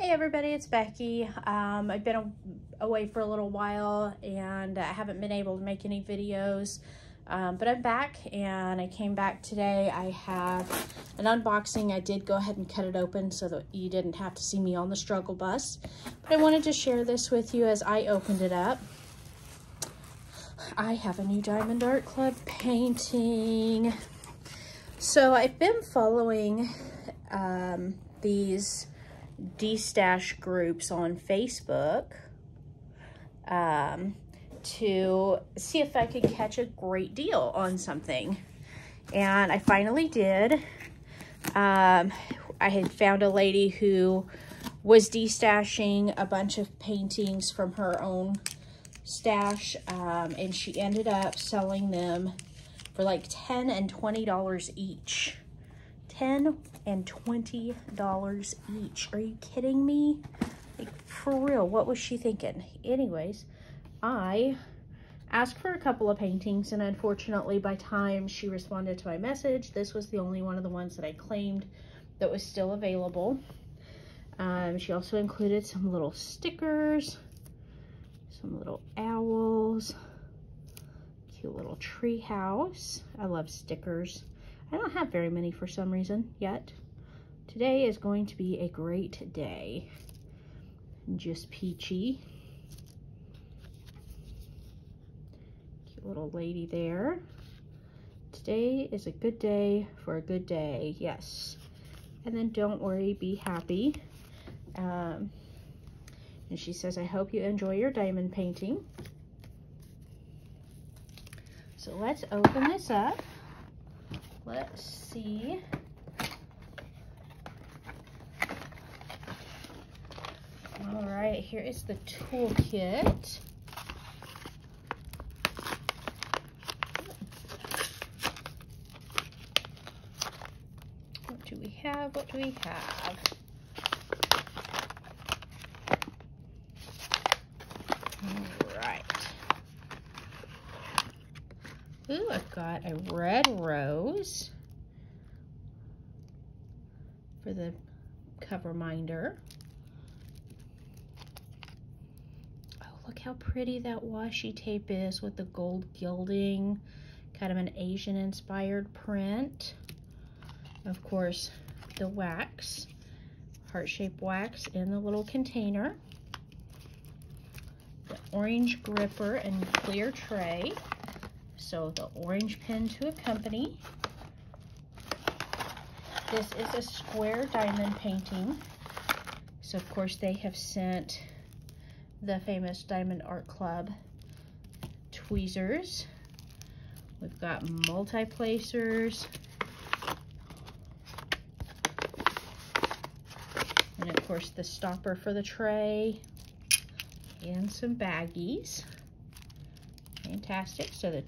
Hey everybody, it's Becky. Um, I've been away for a little while and I haven't been able to make any videos, um, but I'm back and I came back today. I have an unboxing. I did go ahead and cut it open so that you didn't have to see me on the struggle bus, but I wanted to share this with you as I opened it up. I have a new Diamond Art Club painting. So I've been following um, these destash groups on Facebook um, to see if I could catch a great deal on something. And I finally did. Um, I had found a lady who was destashing a bunch of paintings from her own stash um, and she ended up selling them for like 10 and $20 each. 10 and $20 each. Are you kidding me? Like, for real, what was she thinking? Anyways, I asked for a couple of paintings, and unfortunately, by time she responded to my message, this was the only one of the ones that I claimed that was still available. Um, she also included some little stickers, some little owls, cute little tree house. I love stickers. I don't have very many for some reason yet. Today is going to be a great day. Just peachy. Cute little lady there. Today is a good day for a good day. Yes. And then don't worry, be happy. Um, and she says, I hope you enjoy your diamond painting. So let's open this up. Let's see. All right, here is the toolkit. What do we have? What do we have? All right. Ooh, I've got a red rose for the cover minder. Oh, look how pretty that washi tape is with the gold gilding. Kind of an Asian inspired print. Of course, the wax, heart-shaped wax in the little container. The orange gripper and clear tray. So the orange pen to accompany. This is a square diamond painting. So of course they have sent the famous Diamond Art Club tweezers. We've got multi-placers. And of course the stopper for the tray and some baggies. Fantastic. So the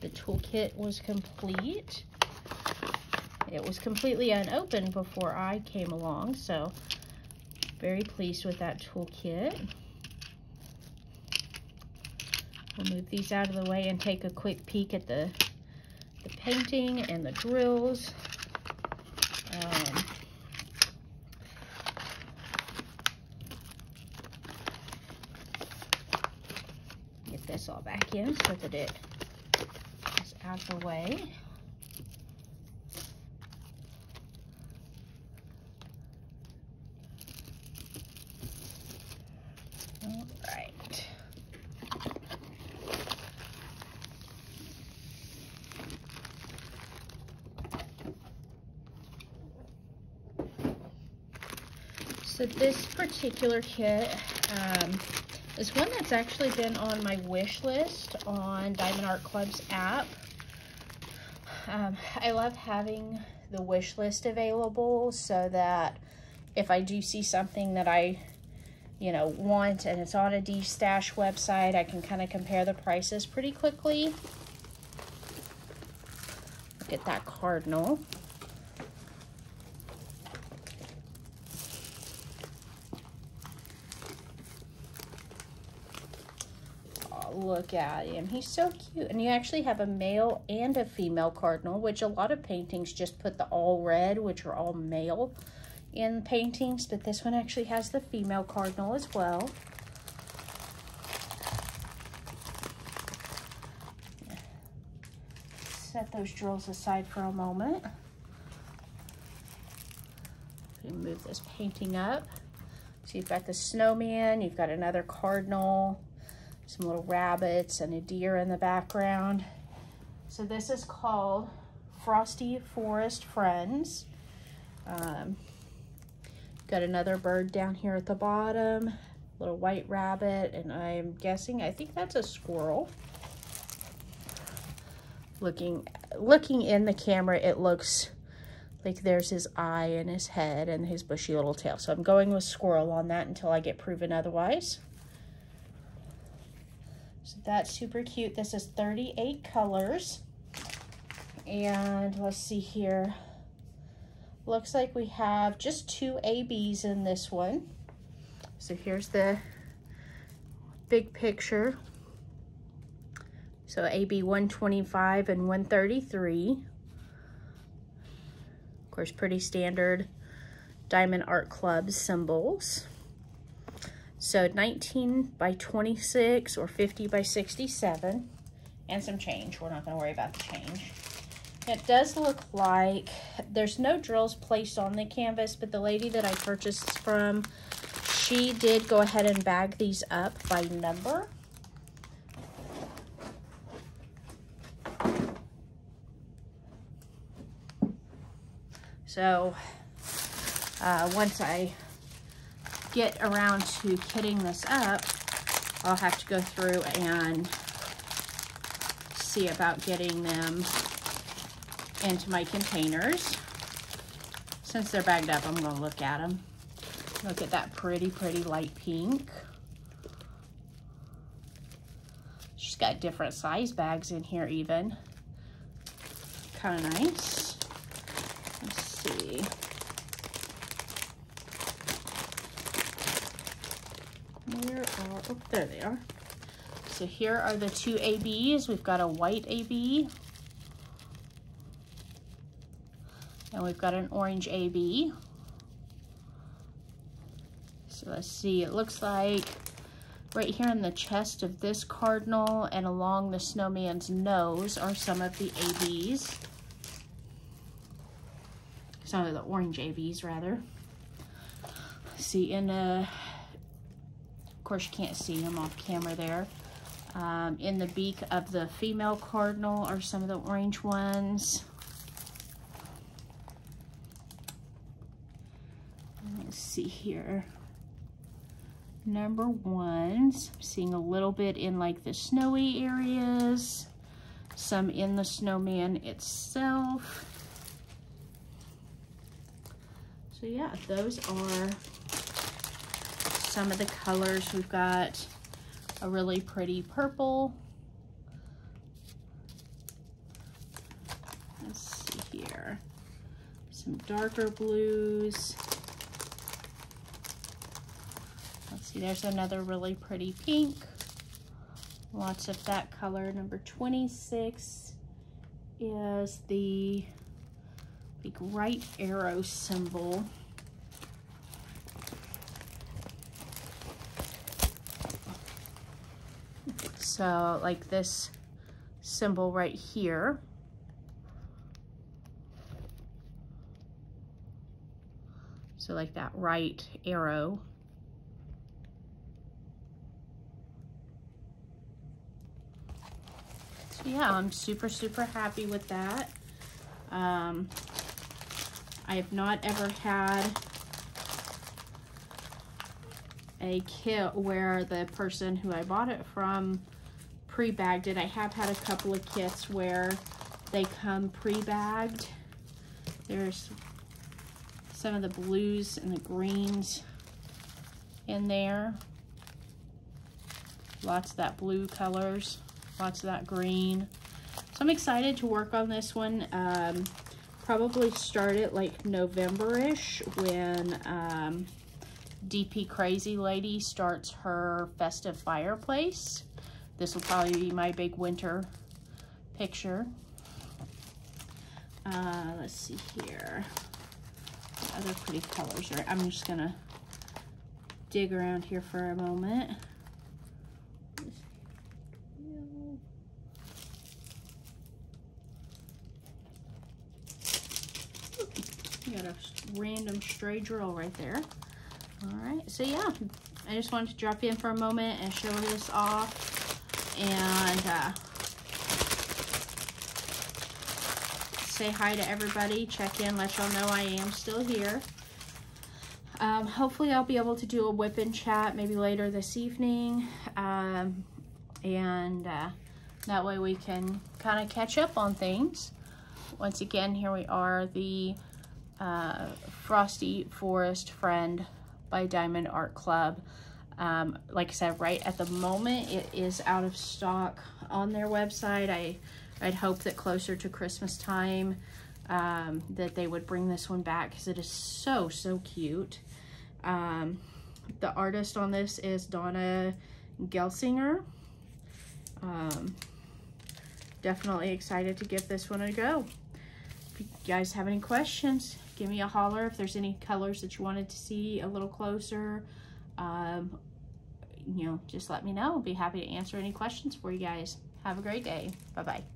the toolkit was complete. It was completely unopened before I came along, so very pleased with that toolkit. We'll move these out of the way and take a quick peek at the, the painting and the drills. Um, get this all back in so that it out of the way. All right. So this particular kit um, is one that's actually been on my wish list on Diamond Art Club's app um, I love having the wish list available so that if I do see something that I, you know, want and it's on a D-Stash website, I can kind of compare the prices pretty quickly. Look at that cardinal. Look at him. He's so cute. And you actually have a male and a female cardinal, which a lot of paintings just put the all red, which are all male. in paintings, but this one actually has the female cardinal as well. Set those drills aside for a moment. move this painting up. So you've got the snowman, you've got another cardinal, some little rabbits and a deer in the background. So this is called Frosty Forest Friends. Um, got another bird down here at the bottom, little white rabbit, and I'm guessing, I think that's a squirrel. Looking, looking in the camera, it looks like there's his eye and his head and his bushy little tail. So I'm going with squirrel on that until I get proven otherwise. So that's super cute. This is 38 colors. And let's see here. Looks like we have just two ABs in this one. So here's the big picture. So AB 125 and 133. Of course, pretty standard Diamond Art Club symbols. So 19 by 26 or 50 by 67 and some change. We're not going to worry about the change. It does look like there's no drills placed on the canvas, but the lady that I purchased from, she did go ahead and bag these up by number. So uh, once I get around to kitting this up, I'll have to go through and see about getting them into my containers. Since they're bagged up, I'm gonna look at them. Look at that pretty, pretty light pink. She's got different size bags in here even. Kind of nice. Let's see. Where are, oh, there they are. So here are the two ABs. We've got a white AB And we've got an orange AB. So let's see, it looks like right here in the chest of this cardinal and along the snowman's nose are some of the ABs. Some of the orange ABs, rather. See, in a, course you can't see them off camera there. Um, in the beak of the female cardinal are some of the orange ones. Let's see here. Number ones, seeing a little bit in like the snowy areas, some in the snowman itself. So yeah, those are some of the colors. We've got a really pretty purple. Let's see here. Some darker blues. Let's see, there's another really pretty pink. Lots of that color. Number 26 is the big right arrow symbol. So like this symbol right here. So like that right arrow. So yeah, I'm super, super happy with that. Um, I have not ever had a kit where the person who I bought it from pre-bagged it. I have had a couple of kits where they come pre-bagged. There's some of the blues and the greens in there. Lots of that blue colors lots of that green. So I'm excited to work on this one. Um, probably start it like November-ish when um, DP Crazy Lady starts her festive fireplace. This will probably be my big winter picture. Uh, let's see here. other pretty colors are. I'm just gonna dig around here for a moment. got a random stray drill right there. All right, so yeah, I just wanted to drop in for a moment and show this off and uh, say hi to everybody, check in, let y'all know I am still here. Um, hopefully I'll be able to do a WIP and chat maybe later this evening. Um, and uh, that way we can kind of catch up on things. Once again, here we are, the uh, Frosty Forest Friend by Diamond Art Club. Um, like I said, right at the moment, it is out of stock on their website. I, I'd hope that closer to Christmas time um, that they would bring this one back because it is so, so cute. Um, the artist on this is Donna Gelsinger. Um, definitely excited to give this one a go. If you guys have any questions, give me a holler if there's any colors that you wanted to see a little closer. Um, you know, just let me know. I'll be happy to answer any questions for you guys. Have a great day. Bye-bye.